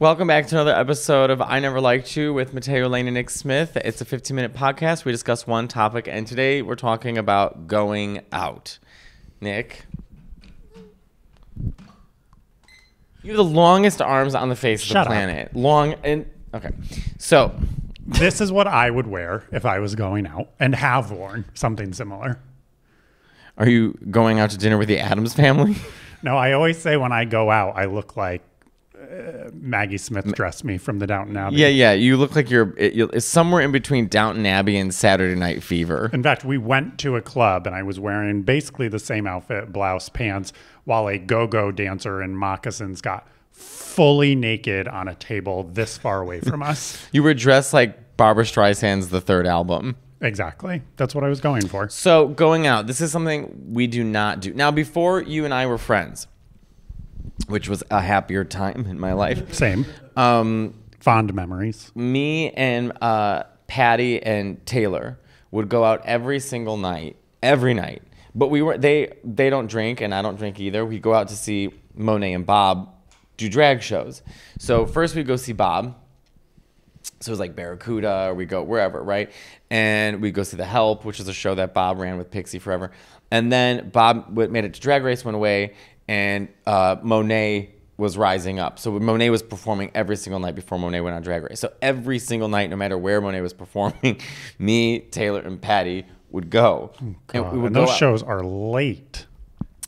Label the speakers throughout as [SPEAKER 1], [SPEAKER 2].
[SPEAKER 1] Welcome back to another episode of I Never Liked You with Matteo Lane and Nick Smith. It's a 15 minute podcast. We discuss one topic, and today we're talking about going out. Nick, you have the longest arms on the face of
[SPEAKER 2] Shut
[SPEAKER 1] the
[SPEAKER 2] up.
[SPEAKER 1] planet. Long and okay. So,
[SPEAKER 2] This is what I would wear if I was going out and have worn something similar.
[SPEAKER 1] are you going out to dinner with the Addams family?
[SPEAKER 2] No, I always say when I go out, I look like uh, Maggie Smith dressed me from the Downton Abbey.
[SPEAKER 1] yeah, yeah. You look like you're it, it's somewhere in between Downton Abbey and Saturday Night Fever.
[SPEAKER 2] In fact, we went to a club and I was wearing basically the same outfit, blouse, pants, while a go-go dancer in moccasins got fully naked on a table this far away from us.
[SPEAKER 1] You were dressed like Barbra Streisand's The Third Album.
[SPEAKER 2] exactly. That's what I was going for.
[SPEAKER 1] So going out, this is something we do not do. Now, before you and I were friends, which was a happier time in my life,
[SPEAKER 2] Same.
[SPEAKER 1] um,
[SPEAKER 2] Fond memories.
[SPEAKER 1] me and uh, Patty and Taylor would go out every single night, every night. But we were they they don't drink and I don't drink either. We go out to see Monet and Bob do drag shows. So first we go see Bob. So it was like Barracuda, or we go wherever, right? And we go see The Help, which is a show that Bob ran with Pixie forever. And then Bob made it to Drag Race, went away, and uh, Monet was rising up. So Monet was performing every single night before Monet went on Drag Race. So every single night, no matter where Monet was performing, me, Taylor, and Patty would go. and
[SPEAKER 2] God,
[SPEAKER 1] we would
[SPEAKER 2] and
[SPEAKER 1] go
[SPEAKER 2] those
[SPEAKER 1] out.
[SPEAKER 2] shows are late.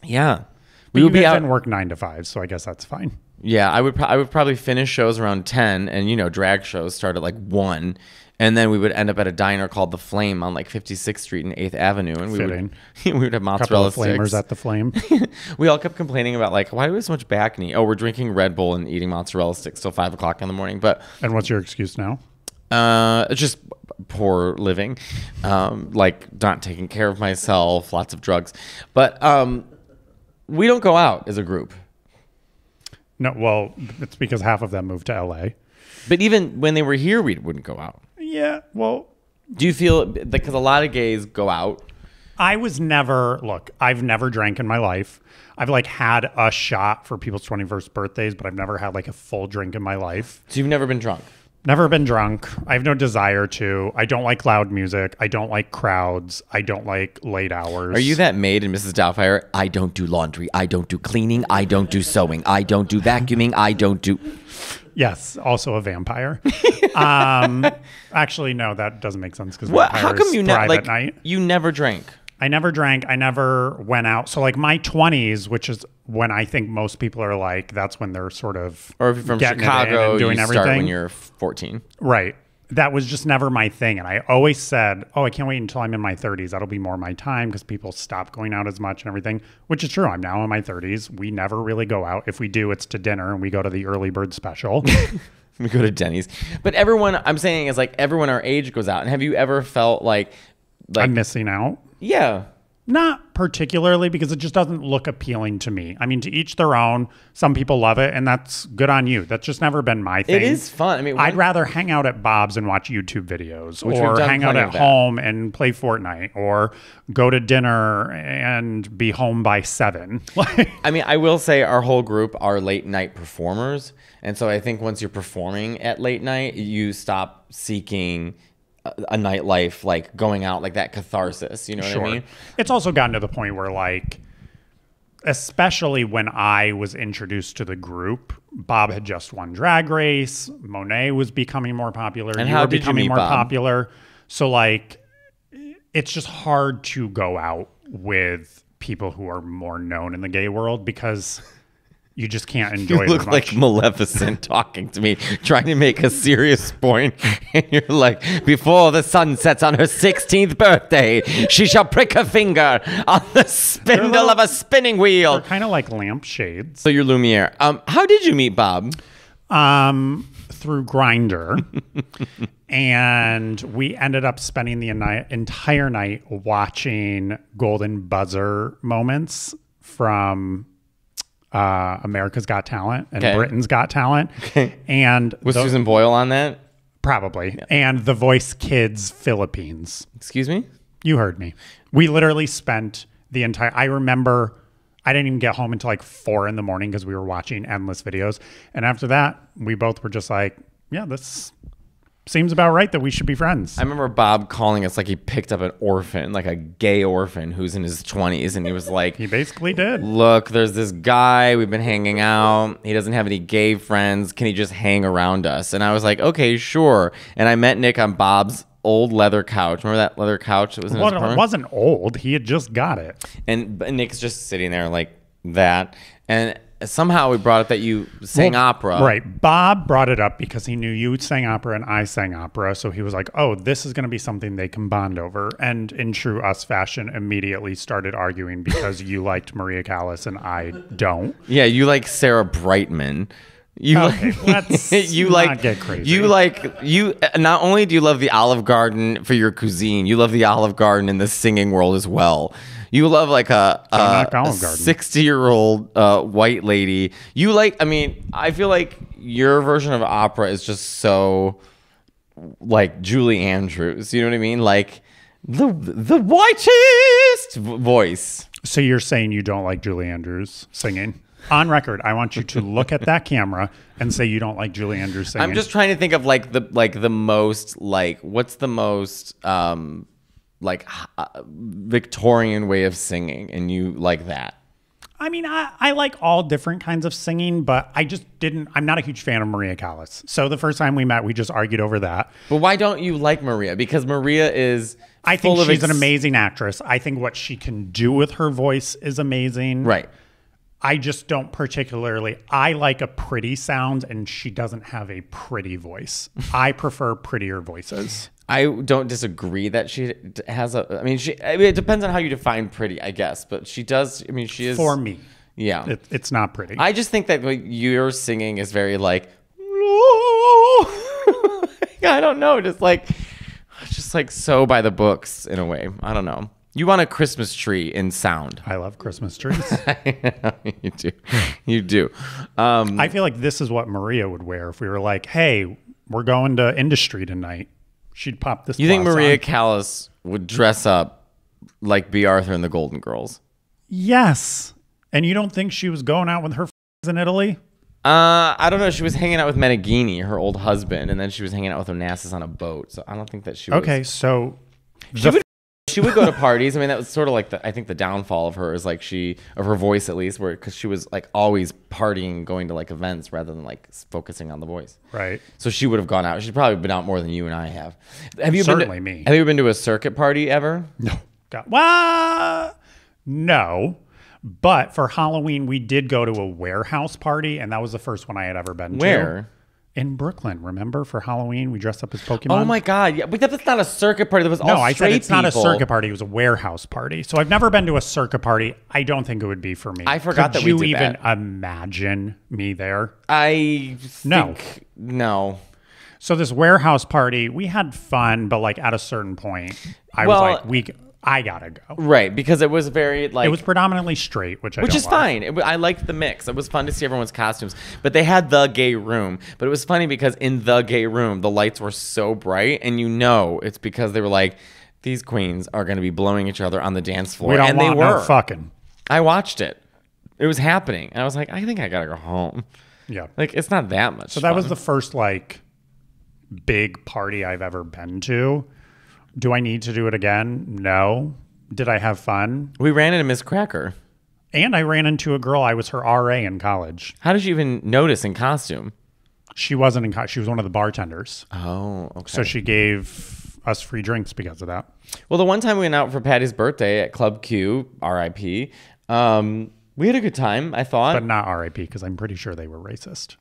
[SPEAKER 1] Yeah.
[SPEAKER 2] We
[SPEAKER 1] would be out.
[SPEAKER 2] didn't work nine to five, so I guess that's fine.
[SPEAKER 1] Yeah, I would pro- I would probably finish shows around 10 and you know drag shows start at like 1 and then we would end up at a diner called The Flame on like 56th Street and 8th Avenue and we
[SPEAKER 2] Fitting.
[SPEAKER 1] would we would have
[SPEAKER 2] Couple
[SPEAKER 1] mozzarella
[SPEAKER 2] of flamers
[SPEAKER 1] sticks.
[SPEAKER 2] at the flame.
[SPEAKER 1] we all kept complaining about like why do we have so much bacne? Oh, we're drinking Red Bull and eating mozzarella sticks till 5 o'clock in the morning. But
[SPEAKER 2] and what's your excuse now?
[SPEAKER 1] uh, it's just poor living, um, like not taking care of myself, lots of drugs. But um, we don't go out as a group.
[SPEAKER 2] No, well, it's because half of them moved to LA.
[SPEAKER 1] But even when they were here, we wouldn't go out.
[SPEAKER 2] Yeah, well,
[SPEAKER 1] Do you feel because a lot of gays go out?
[SPEAKER 2] I was never look, I've never drank in my life. I've like had a shot for people's 21st birthdays, but I've never had like a full drink in my life.
[SPEAKER 1] So you've never been drunk.
[SPEAKER 2] Never been drunk. I have no desire to. I don't like loud music. I don't like crowds. I don't like late hours.
[SPEAKER 1] Are you that maid in Mrs. Doubtfire? I don't do laundry. I don't do cleaning. I don't do sewing. I don't do vacuuming. I don't do.
[SPEAKER 2] Yes, also a vampire. um, actually, no, that doesn't make sense because
[SPEAKER 1] What? How come you never like
[SPEAKER 2] night.
[SPEAKER 1] you never drank?
[SPEAKER 2] I never drank. I never went out. So like my 20s, which is when I think most people are like, that's when they're sort of
[SPEAKER 1] Or if you're from Chicago,
[SPEAKER 2] and doing
[SPEAKER 1] you
[SPEAKER 2] everything.
[SPEAKER 1] start when you're 14.
[SPEAKER 2] right. That was just never my thing. And I always said, oh, I can't wait until I'm in my 30s. That'll be more my time because people stop going out as much and everything, which is true. I'm now in my 30s. We never really go out. If we do, it's to dinner and we go to the early bird special.
[SPEAKER 1] We go to Denny's, but everyone I'm saying is like everyone our age goes out. And have you ever felt like, like
[SPEAKER 2] I'm missing out.
[SPEAKER 1] Yeah,
[SPEAKER 2] Not particularly because it just doesn't look appealing to me. I mean, to each their own. Some people love it, and that's good on you. That's just never been my thing.
[SPEAKER 1] it is fun. I mean,
[SPEAKER 2] I'd
[SPEAKER 1] when-
[SPEAKER 2] rather hang out at Bob's and watch YouTube videos,
[SPEAKER 1] Which we've
[SPEAKER 2] or
[SPEAKER 1] done
[SPEAKER 2] hang out
[SPEAKER 1] plenty
[SPEAKER 2] at
[SPEAKER 1] that.
[SPEAKER 2] home and play Fortnite, or go to dinner and be home by seven. Like,
[SPEAKER 1] I mean, I will say our whole group are late night performers. And so I think once you're performing at late night, you stop seeking a, nightlife, like going out, like that catharsis. You know what I mean?
[SPEAKER 2] It's also gotten to the point where, like, especially when I was introduced to the group, Bob had just won Drag Race. Monet was becoming more popular.
[SPEAKER 1] And
[SPEAKER 2] you
[SPEAKER 1] how
[SPEAKER 2] were becoming more
[SPEAKER 1] Bob?
[SPEAKER 2] popular. So, like, it's just hard to go out with people who are more known in the gay world because you just can't enjoy
[SPEAKER 1] You
[SPEAKER 2] it
[SPEAKER 1] look like. Maleficent talking to me, trying to make a serious point. And you're like, before the sun sets on her 16th birthday, she shall prick her finger on the spindle
[SPEAKER 2] little-
[SPEAKER 1] of a spinning wheel.
[SPEAKER 2] They're kind of like lampshades.
[SPEAKER 1] So you're Lumiere. Um, how did you meet Bob?
[SPEAKER 2] um, through Grindr, and we ended up spending the entire night watching Golden Buzzer moments from uh, America's Got Talent and
[SPEAKER 1] Okay.
[SPEAKER 2] Britain's Got Talent, and
[SPEAKER 1] Was Susan Boyle on that?
[SPEAKER 2] probably and The Voice Kids Philippines.
[SPEAKER 1] Excuse me?
[SPEAKER 2] You heard me. We literally spent the entire. I remember I didn't even get home until like four in the morning because we were watching endless videos. And after that, we both were just like, yeah, this seems about right that we should be friends.
[SPEAKER 1] I remember Bob calling us like he picked up an orphan, like a gay orphan who's in his 20s. And he was like,
[SPEAKER 2] he basically did.
[SPEAKER 1] Look, there's this guy. We've been hanging out. He doesn't have any gay friends. Can he just hang around us? And I was like, okay, sure. And I met Nick on Bob's old leather couch. Remember that leather couch that was in his
[SPEAKER 2] Well, it wasn't old. He had just got it.
[SPEAKER 1] And Nick's just sitting there like that. And somehow we brought up that you sang opera.
[SPEAKER 2] Right. Bob brought it up because he knew you sang opera and I sang opera. So he was like, oh, this is going to be something they can bond over. And in true us fashion, immediately started arguing because you liked Maria Callas and I don't.
[SPEAKER 1] Yeah, you like Sarah Brightman. You
[SPEAKER 2] Okay,
[SPEAKER 1] like,
[SPEAKER 2] let's
[SPEAKER 1] you
[SPEAKER 2] not
[SPEAKER 1] like
[SPEAKER 2] get crazy.
[SPEAKER 1] You like you. Not only do you love the Olive Garden for your cuisine, you love the Olive Garden in the singing world as well. You love like a
[SPEAKER 2] knock
[SPEAKER 1] a sixty-year-old uh, white lady. You like. I mean, I feel like your version of opera is just so like Julie Andrews. You know what I mean? Like the the whitest voice.
[SPEAKER 2] So you're saying you don't like Julie Andrews singing? On record, I want you to look at that camera and say you don't like Julie Andrews singing.
[SPEAKER 1] I'm just trying to think of like the like the most like what's the most um like uh, Victorian way of singing, and you like that.
[SPEAKER 2] I mean, I, I like all different kinds of singing, but I just didn't. I'm not a huge fan of Maria Callas. So the first time we met, we just argued over that.
[SPEAKER 1] But why don't you like Maria? Because Maria is
[SPEAKER 2] I think she's an amazing actress. I think what she can do with her voice is amazing.
[SPEAKER 1] right.
[SPEAKER 2] I just don't particularly. I like a pretty sound, and she doesn't have a pretty voice. I prefer prettier voices.
[SPEAKER 1] I don't disagree that she has a. I mean, she. I mean, it depends on how you define pretty, I guess. But she does. I mean, she is
[SPEAKER 2] For me,
[SPEAKER 1] Yeah.
[SPEAKER 2] it, it's not pretty.
[SPEAKER 1] I just think that like, your singing is very like. I don't know, just like, just like so by the books in a way. I don't know. You want a Christmas tree in sound.
[SPEAKER 2] I love Christmas trees.
[SPEAKER 1] you do, you do. Um,
[SPEAKER 2] I feel like this is what Maria would wear if we were like, "Hey, we're going to industry tonight." She'd pop this.
[SPEAKER 1] you think Maria
[SPEAKER 2] on.
[SPEAKER 1] Callas would dress up like Bea Arthur and the Golden Girls?
[SPEAKER 2] Yes. And you don't think she was going out with her f- in Italy?
[SPEAKER 1] Uh, I don't know. She was hanging out with Meneghini, her old husband, and then she was hanging out with Onassis on a boat. So I don't think that she was.
[SPEAKER 2] Okay, so
[SPEAKER 1] She would she would go to parties. I mean, that was sort of like the I think the downfall of her is like she of her voice at least, where because she was like always partying, going to like events rather than like focusing on the voice.
[SPEAKER 2] right.
[SPEAKER 1] So she would have gone out. She's probably been out more than you and I have. Have you
[SPEAKER 2] Certainly
[SPEAKER 1] been to,
[SPEAKER 2] me.
[SPEAKER 1] Have you been to a circuit party ever?
[SPEAKER 2] No. God. Well, no. But for Halloween, we did go to a warehouse party, and that was the first one I had ever been to.
[SPEAKER 1] Where?
[SPEAKER 2] In Brooklyn. Remember for Halloween, we dressed up as Pokemon?
[SPEAKER 1] Oh my god! Yeah, but that's not a circuit party. That was all
[SPEAKER 2] No, I said it's not a
[SPEAKER 1] people.
[SPEAKER 2] circuit party. It was a warehouse party. So I've never been to a circuit party. I don't think it would be for me.
[SPEAKER 1] I forgot
[SPEAKER 2] Could
[SPEAKER 1] that we
[SPEAKER 2] you even
[SPEAKER 1] that.
[SPEAKER 2] imagine me there?
[SPEAKER 1] I
[SPEAKER 2] No.
[SPEAKER 1] no.
[SPEAKER 2] So this warehouse party, we had fun, but like at a certain point, I
[SPEAKER 1] Well-
[SPEAKER 2] was like, we, I gotta go.
[SPEAKER 1] Right, because it was very like
[SPEAKER 2] It was predominantly straight, which I
[SPEAKER 1] which is
[SPEAKER 2] like.
[SPEAKER 1] fine. It, I liked the mix. It was fun to see everyone's costumes. But they had the gay room. But it was funny because in the gay room, the lights were so bright, and you know it's because they were like, these queens are going to be blowing each other on the dance floor, and they were.
[SPEAKER 2] no fucking.
[SPEAKER 1] I watched it. It was happening, and I was like, I think I gotta go home.
[SPEAKER 2] Yeah.
[SPEAKER 1] Like it's not that much.
[SPEAKER 2] So that was the first like big party I've ever been to. Do I need to do it again? No. Did I have fun?
[SPEAKER 1] we ran into Miss Cracker.
[SPEAKER 2] And I ran into a girl. I was her RA in college.
[SPEAKER 1] How did you even notice in costume?
[SPEAKER 2] She wasn't in college. She was one of the bartenders.
[SPEAKER 1] Oh, okay.
[SPEAKER 2] So she gave us free drinks because of that.
[SPEAKER 1] Well, the one time we went out for Patty's birthday at Club Q, RIP, um, we had a good time, I thought.
[SPEAKER 2] But not RIP because I'm pretty sure they were racist.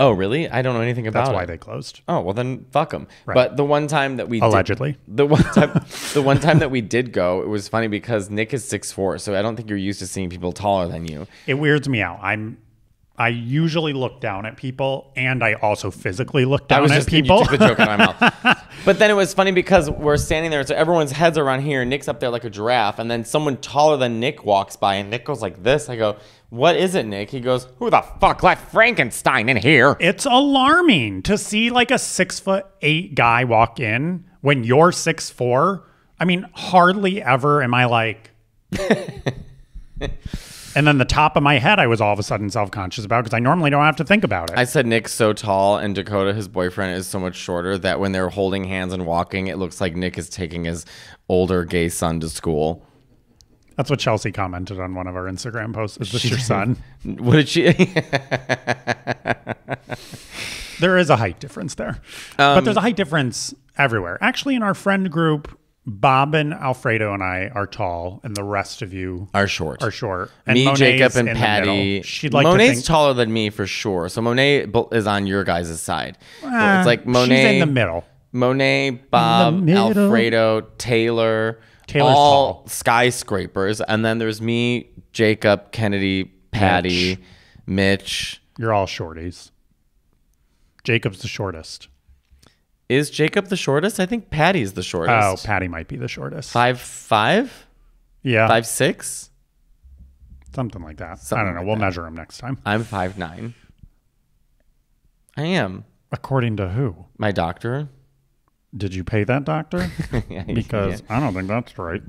[SPEAKER 1] Oh, really? I don't know anything about
[SPEAKER 2] That's why
[SPEAKER 1] it.
[SPEAKER 2] they closed.
[SPEAKER 1] Oh, well then fuck them. But the one time that we did-
[SPEAKER 2] Allegedly.
[SPEAKER 1] the one time the one time that we did go, it was funny because Nick is 6'4", so I don't think you're used to seeing people taller than you.
[SPEAKER 2] It weirds me out. I'm I usually look down at people and I also physically look
[SPEAKER 1] I
[SPEAKER 2] down
[SPEAKER 1] was
[SPEAKER 2] at
[SPEAKER 1] just
[SPEAKER 2] people.
[SPEAKER 1] you took the joke out of my mouth. But then it was funny because we're standing there, so everyone's heads are around here. Nick's up there like a giraffe, and then someone taller than Nick walks by, and Nick goes like this. I go, "What is it, Nick?" He goes, "Who the fuck let Frankenstein in here?"
[SPEAKER 2] it's alarming to see like a six foot eight guy walk in when you're six four. I mean, hardly ever am I like, And then the top of my head, I was all of a sudden self conscious about because I normally don't have to think about it.
[SPEAKER 1] I said Nick's so tall, and Dakota, his boyfriend, is so much shorter that when they're holding hands and walking, it looks like Nick is taking his older gay son to school.
[SPEAKER 2] That's what Chelsea commented on one of our Instagram posts. Is this your son?
[SPEAKER 1] What did she?
[SPEAKER 2] There is a height difference there, but um, there's a height difference everywhere. Actually, in our friend group, Bob and Alfredo and I are tall, and the rest of you
[SPEAKER 1] are short.
[SPEAKER 2] are short. And
[SPEAKER 1] me,
[SPEAKER 2] Monet's
[SPEAKER 1] Jacob, and Patty.
[SPEAKER 2] She'd like
[SPEAKER 1] Monet's
[SPEAKER 2] think
[SPEAKER 1] taller than me for sure. So Monet is on your guys' side. Well,
[SPEAKER 2] uh,
[SPEAKER 1] it's like Monet
[SPEAKER 2] She's in the middle.
[SPEAKER 1] Monet, Bob,
[SPEAKER 2] middle.
[SPEAKER 1] Alfredo, Taylor,
[SPEAKER 2] Taylor's
[SPEAKER 1] all
[SPEAKER 2] tall.
[SPEAKER 1] skyscrapers, and then there's me, Jacob, Kennedy, Patty, Mitch.
[SPEAKER 2] You're all shorties. Jacob's the shortest.
[SPEAKER 1] Is Jacob the shortest? I think Patty's the shortest. Oh.
[SPEAKER 2] Patty might be the shortest.
[SPEAKER 1] five five,
[SPEAKER 2] yeah,
[SPEAKER 1] five six.
[SPEAKER 2] something like that. I don't know.
[SPEAKER 1] like
[SPEAKER 2] we'll
[SPEAKER 1] that.
[SPEAKER 2] measure him next time.
[SPEAKER 1] I'm five nine. I am
[SPEAKER 2] According to who?
[SPEAKER 1] my doctor.
[SPEAKER 2] Did you pay that doctor?
[SPEAKER 1] Yeah,
[SPEAKER 2] because
[SPEAKER 1] yeah.
[SPEAKER 2] I don't think that's right.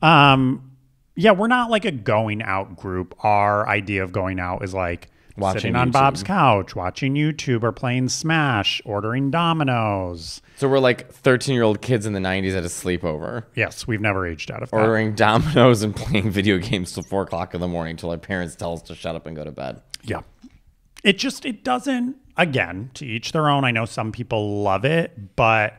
[SPEAKER 2] Um, yeah, we're not like a going out group. Our idea of going out is like
[SPEAKER 1] Watching
[SPEAKER 2] sitting on
[SPEAKER 1] YouTube.
[SPEAKER 2] Bob's couch, watching YouTube, or playing Smash, ordering Domino's.
[SPEAKER 1] So we're like 13 year old kids in the 90s at a sleepover,
[SPEAKER 2] Yes, we've never aged out of that.
[SPEAKER 1] ordering Domino's and playing video games till four o'clock in the morning till our parents tell us to shut up and go to bed.
[SPEAKER 2] Yeah. It just it doesn't again, to each their own. I know some people love it, but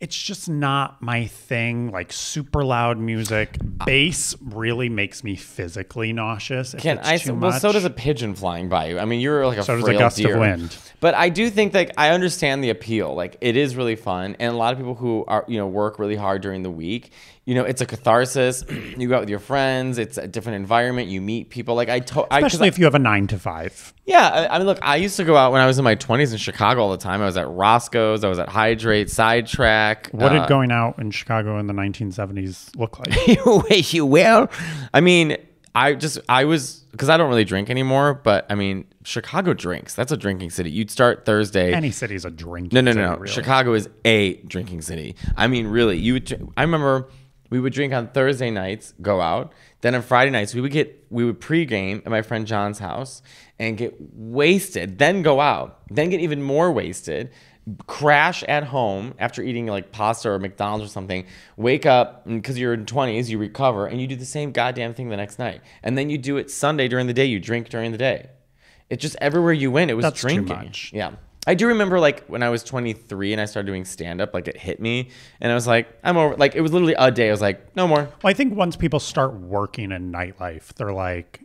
[SPEAKER 2] it's just not my thing. Like super loud music, uh, bass really makes me physically nauseous. if
[SPEAKER 1] Can
[SPEAKER 2] it's
[SPEAKER 1] I? Well, so does a pigeon flying by you. I mean, you're like a
[SPEAKER 2] So does a
[SPEAKER 1] frail
[SPEAKER 2] gust of wind.
[SPEAKER 1] But I do think that I understand the appeal. Like it is really fun, and a lot of people who are you know work really hard during the week. You know, it's a catharsis. you go out with your friends. It's a different environment. You meet people. Like I, to- I 'cause
[SPEAKER 2] especially if you have a nine to five.
[SPEAKER 1] Yeah, I, I mean, look, I used to go out when I was in my 20s in Chicago all the time. I was at Roscoe's, I was at Hydrate, Sidetrack.
[SPEAKER 2] What
[SPEAKER 1] uh,
[SPEAKER 2] did going out in Chicago in the 1970s look like?
[SPEAKER 1] You will? I mean, I just, I was, because I don't really drink anymore, but I mean, Chicago drinks. That's a drinking city. You'd start Thursday.
[SPEAKER 2] Any city's a drinking.
[SPEAKER 1] No, no,
[SPEAKER 2] city,
[SPEAKER 1] no, no.
[SPEAKER 2] really.
[SPEAKER 1] Chicago is a drinking city. I mean, really, you would. I remember we would drink on Thursday nights, go out. Then on Friday nights, we would get we would pregame at my friend John's house and get wasted. Then go out. Then get even more wasted. Crash at home after eating like pasta or McDonald's or something. Wake up because you're in 20s, you recover, and you do the same goddamn thing the next night. And then you do it Sunday during the day. You drink during the day. It's just everywhere you went, it was
[SPEAKER 2] That's
[SPEAKER 1] drinking. Yeah. I do remember like when I was 23 and I started doing stand up, like it hit me and I was like, I'm over. Like it was literally a day. I was like, no more.
[SPEAKER 2] Well, I think once people start working in nightlife, they're like,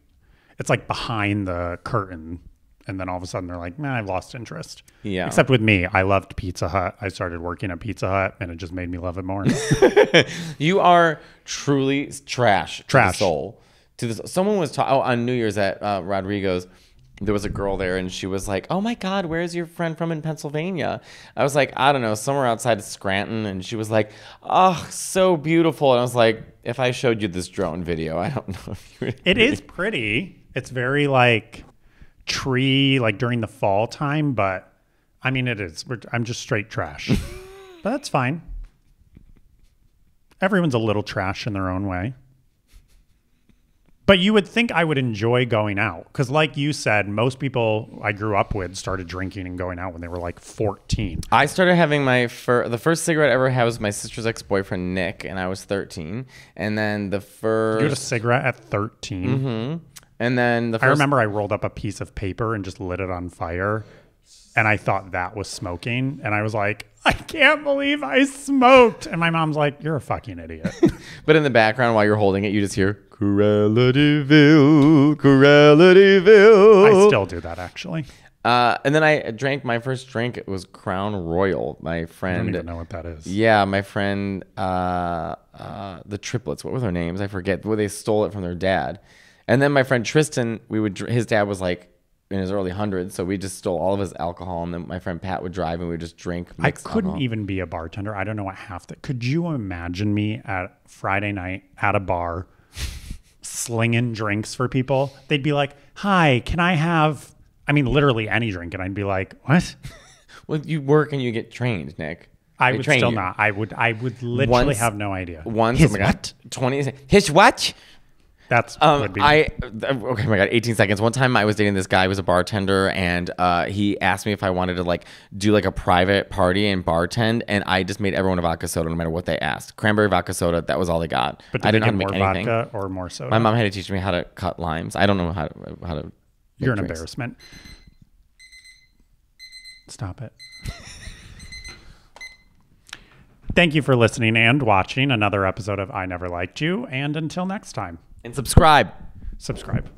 [SPEAKER 2] it's like behind the curtain. And then all of a sudden they're like, man, I've lost interest.
[SPEAKER 1] Yeah.
[SPEAKER 2] Except with me, I loved Pizza Hut. I started working at Pizza Hut and it just made me love it more.
[SPEAKER 1] You are truly trash. To
[SPEAKER 2] Trash.
[SPEAKER 1] soul. To someone was talking oh, on New Year's at uh, Rodrigo's. There was a girl there, and she was like, "Oh my God, where's your friend from in Pennsylvania?" I was like, "I don't know, somewhere outside of Scranton." And she was like, "Oh, so beautiful." And I was like, "If I showed you this drone video, I don't know if you would."
[SPEAKER 2] it is pretty. It's very like tree, like during the fall time, but I mean, it is. We're, I'm just straight trash. but that's fine. Everyone's a little trash in their own way. But you would think I would enjoy going out because, like you said, most people I grew up with started drinking and going out when they were like 14.
[SPEAKER 1] I started having my fir- the first cigarette I ever had was my sister's ex boyfriend Nick, and I was 13. And then the
[SPEAKER 2] You had a
[SPEAKER 1] first,
[SPEAKER 2] cigarette at 13. Mm-hmm.
[SPEAKER 1] and then the first,
[SPEAKER 2] I remember I rolled up a piece of paper and just lit it on fire. And I thought that was smoking. And I was like, I can't believe I smoked. And my mom's like, You're a fucking idiot.
[SPEAKER 1] But in the background, while you're holding it, you just hear Corralityville, Corralityville.
[SPEAKER 2] I still do that actually.
[SPEAKER 1] Uh, and then I drank my first drink. It was Crown Royal. My friend.
[SPEAKER 2] I don't
[SPEAKER 1] friend.
[SPEAKER 2] even know what that is.
[SPEAKER 1] Yeah, my friend, uh, uh, the triplets. What were their names? I forget. Well, they stole it from their dad. And then my friend Tristan, we would. His dad was like in his early hundreds, so we just stole all of his alcohol. And then my friend Pat would drive, and we would just drink.
[SPEAKER 2] I
[SPEAKER 1] mixed
[SPEAKER 2] couldn't
[SPEAKER 1] alcohol.
[SPEAKER 2] even be a bartender. I don't know what half that. Could you imagine me at Friday night at a bar slinging drinks for people? They'd be like, Hi, can I have, I mean, literally any drink. And I'd be like, What?
[SPEAKER 1] Well, you work and you get trained, Nick.
[SPEAKER 2] I
[SPEAKER 1] They
[SPEAKER 2] would still
[SPEAKER 1] you.
[SPEAKER 2] not. I would, I would literally
[SPEAKER 1] Once-
[SPEAKER 2] have no idea.
[SPEAKER 1] Once,
[SPEAKER 2] His
[SPEAKER 1] oh my God,
[SPEAKER 2] what?
[SPEAKER 1] twenty. His what?
[SPEAKER 2] That's
[SPEAKER 1] Um,
[SPEAKER 2] would be.
[SPEAKER 1] I okay, my god, 18 seconds. One time I was dating this guy, who was a bartender, and uh, he asked me if I wanted to like do like a private party and bartend, and I just made everyone a vodka soda no matter what they asked. Cranberry vodka soda, that was all they got.
[SPEAKER 2] but
[SPEAKER 1] I
[SPEAKER 2] did
[SPEAKER 1] didn't
[SPEAKER 2] they
[SPEAKER 1] know how to make
[SPEAKER 2] more
[SPEAKER 1] anything.
[SPEAKER 2] vodka or more soda?
[SPEAKER 1] My mom had to teach me how to cut limes. I don't know how to how to.
[SPEAKER 2] You're an
[SPEAKER 1] drinks.
[SPEAKER 2] embarrassment. Stop it. Thank you for listening and watching another episode of I Never Liked You. And until next time,
[SPEAKER 1] And subscribe.
[SPEAKER 2] subscribe.